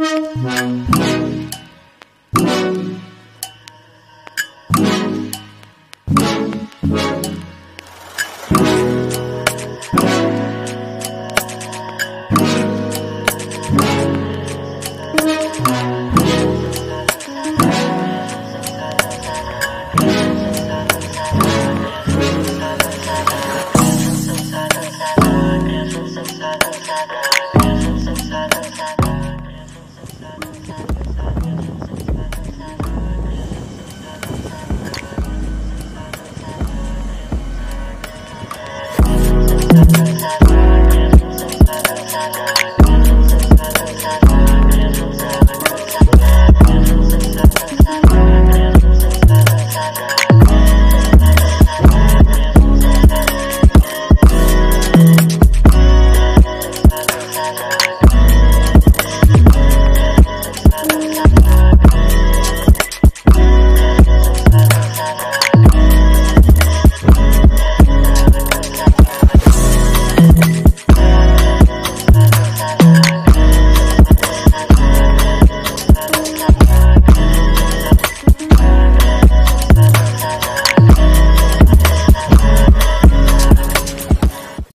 Bye.